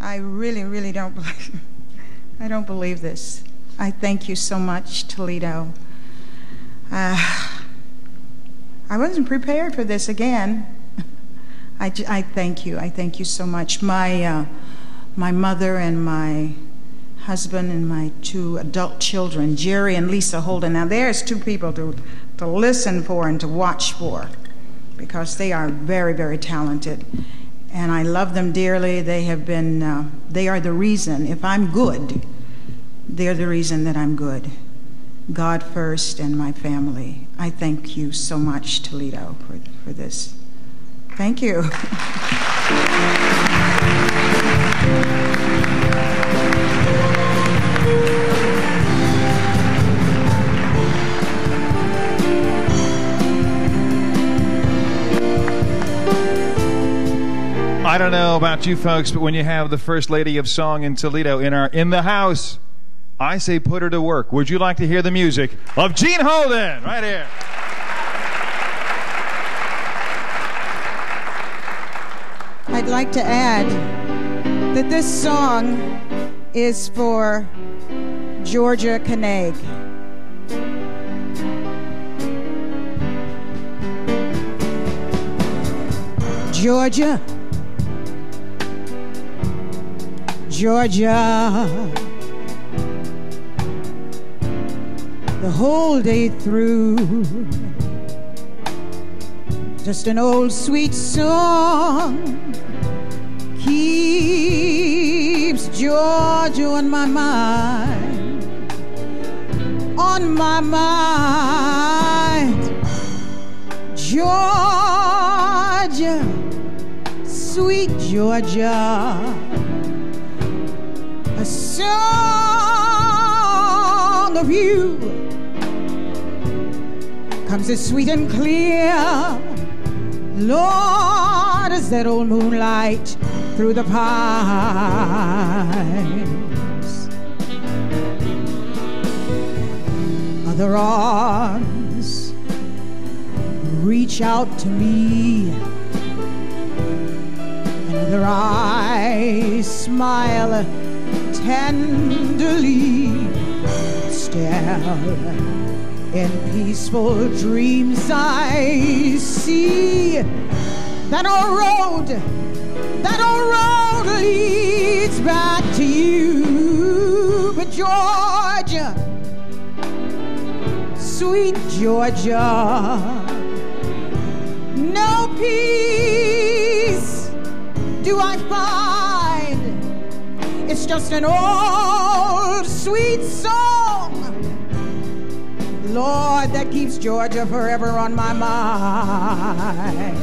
I really, really don't believe. I don't believe this. I thank you so much, Toledo. Uh, I wasn't prepared for this again. I, I thank you. I thank you so much. My, uh, my mother and my husband and my two adult children, Jerry and Lisa Holden. Now, there's two people to, to listen for and to watch for because they are very, very talented. And I love them dearly. They have been, uh, they are the reason, if I'm good, they're the reason that I'm good. God first and my family. I thank you so much, Toledo, for, for this. Thank you. I don't know about you folks, but when you have the first lady of song in Toledo in our in the house, I say put her to work. Would you like to hear the music of Jean Holden right here? I'd like to add that this song is for Georgia Caneg. Georgia, Georgia, the whole day through. Just an old sweet song keeps Georgia on my mind, on my mind. Georgia, sweet Georgia, a song of you comes as sweet and clear Lord, is that old moonlight through the pines. Other arms reach out to me, other eyes smile tenderly. Still in peaceful dreams I see that old road, that old road leads back to you. But Georgia, sweet Georgia, no peace do I find. It's just an old sweet song Lord, that keeps Georgia forever on my mind.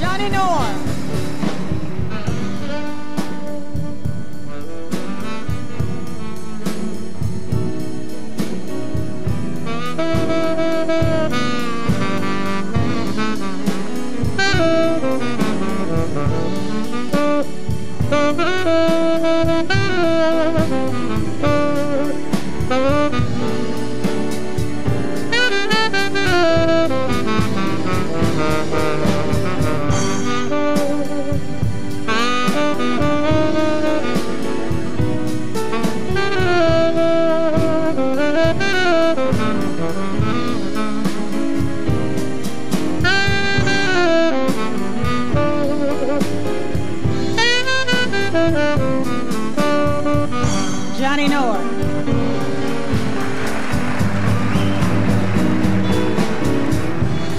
Johnny Knorr.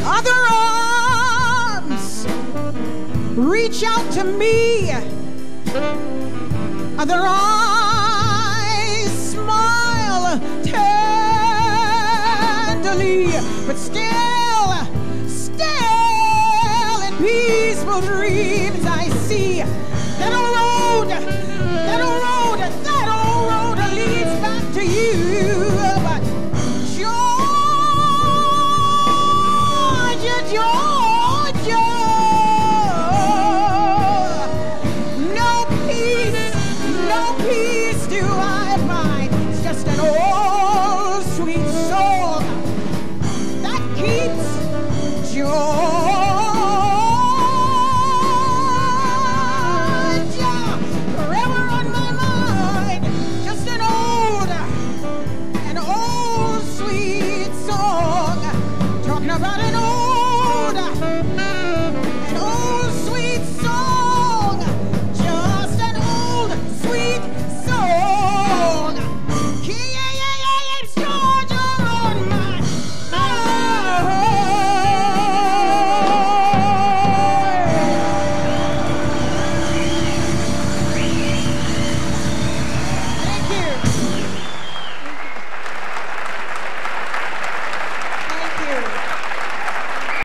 Other arms reach out to me. Other eyes smile tenderly, but still, still in peaceful dreams I see that old road,